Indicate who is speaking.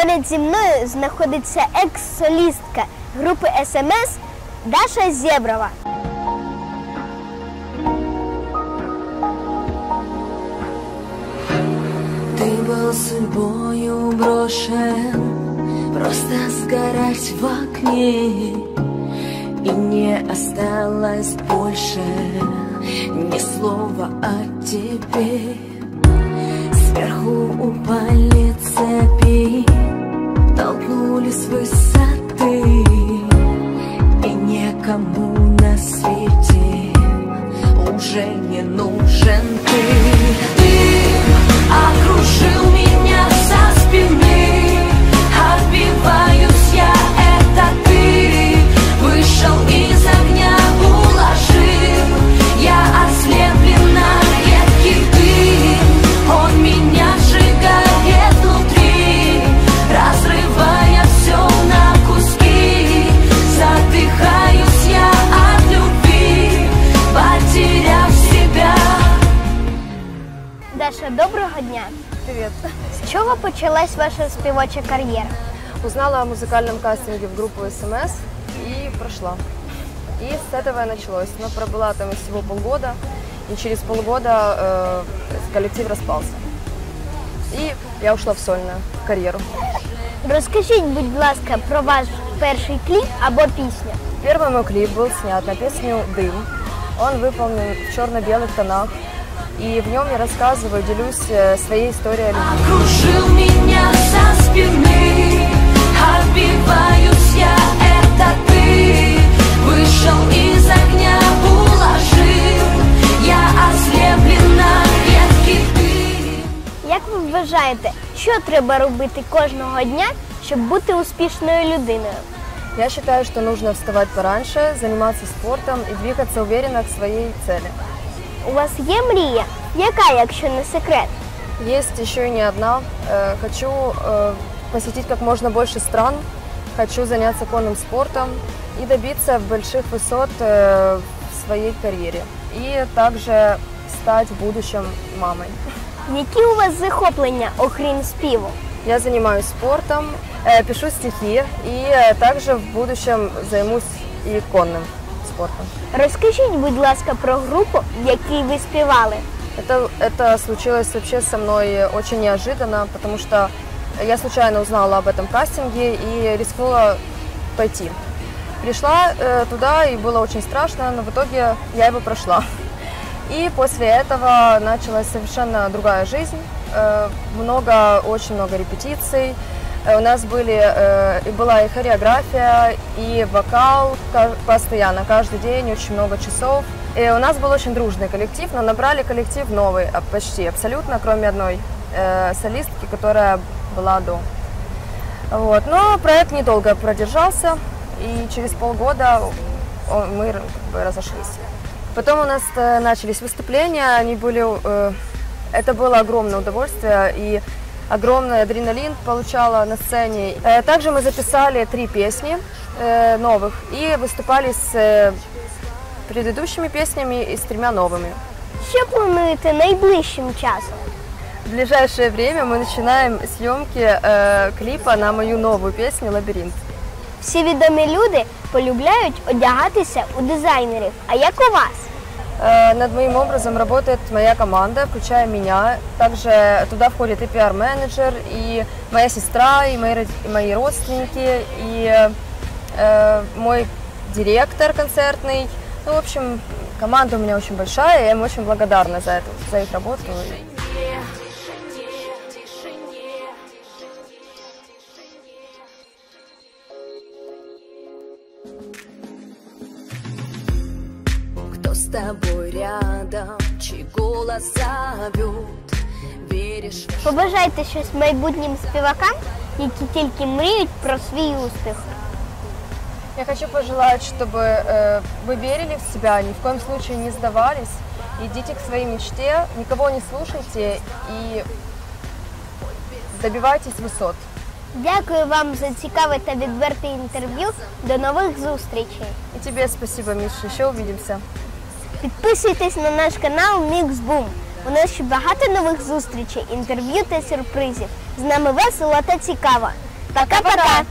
Speaker 1: Поряд зі мною знаходиться екс-солістка групи СМС Даша Зєброва.
Speaker 2: Ты был судьбою брошен Просто сгорать в окне И не осталось больше Ни слова о тебе Уже не нужен ты
Speaker 1: Даша, доброго дня!
Speaker 3: Привет.
Speaker 1: З чого почалась ваша співоча кар'єра?
Speaker 3: Узнала о музыкальном кастинге в группу СМС и прошла. И с этого и началось. Но пробыла там всего полгода, и через полгода э, коллектив распался. И я ушла в сольную карьеру.
Speaker 1: Розкажіть, будь ласка, про ваш перший кліп або пісню.
Speaker 3: Первый мой клип был снят на песню «Дым». Он выполнен в черно-белых тонах. И в нем я рассказываю, делюсь э, своей историей о любви.
Speaker 2: Окружил меня со спины Отбиваюсь я, это ты Вышел из огня, уложил Я ослеплена, редкий ты
Speaker 1: Як ви вважаєте, що треба робити кожного дня, щоб бути успішною людиною?
Speaker 3: Я считаю, что нужно вставать пораньше, заниматься спортом и двигаться уверенно к своей цели.
Speaker 1: У вас є мрія? Яка, якщо не секрет?
Speaker 3: Есть еще и не одна. Э, Хочу э, посетить как можно больше стран, хочу заняться конным спортом и добиться больших высот э, в своей карьере. И также стать в будущем мамой.
Speaker 1: Які у вас захоплення, окрім співу?
Speaker 3: Я занимаюсь спортом, э, пишу стихи и э, также в будущем займусь и конным спортом.
Speaker 1: Розкажіть, будь ласка, про групу, в якій ви співали.
Speaker 3: Это, это случилось вообще со мной очень неожиданно, потому что я случайно узнала об этом кастинге и рискнула пойти. Пришла э, туда и было очень страшно, но в итоге я его прошла. И после этого началась совершенно другая жизнь. Э, много, очень много репетиций. Э, У нас были, э, была и хореография, и вокал ка- постоянно, каждый день, очень много часов. И у нас был очень дружный коллектив, но набрали коллектив новый, а, почти абсолютно, кроме одной э, солистки, которая была до. Вот. Но проект недолго продержался, и через полгода мы разошлись. Потом у нас начались выступления, они были, это было огромное удовольствие и огромный адреналин получала на сцене. Э, также мы записали три песни э, новых и выступали с э, предыдущими песнями и с тремя новыми.
Speaker 1: Що плануєте найближчим часом?
Speaker 3: В ближайшее время мы начинаем съемки э, клипа на мою новую песню «Лабиринт».
Speaker 1: Всі відомі люди полюбляють одягатися у дизайнерів. А як у вас?
Speaker 3: Э, Над моим образом работает моя команда, включая меня. Также туда входит и пиар-менеджер, и моя сестра, и мои, и мои родственники, и э, мой директор концертный. Ну, в общем, команда у меня очень большая, я им очень благодарна за это, за их работу.
Speaker 2: тобой рядом, чей голос зовет Веришь в
Speaker 1: Побажайте щось майбутнім співакам, які тільки мріють про свій успіх.
Speaker 3: Я хочу пожелать, чтобы э, вы верили в себя, ни в коем случае не сдавались, идите к своей мечте, никого не слушайте и добивайтесь высот.
Speaker 1: Дякую вам за цікаве та відверте інтерв'ю. До нових зустрічей.
Speaker 3: И тебе спасибо, Миша, еще увидимся.
Speaker 1: Підписуйтесь на наш канал Міксбум. У нас ще багато нових зустрічей, інтерв'ю та сюрпризів. З нами весело та цікаво. Пока-пока!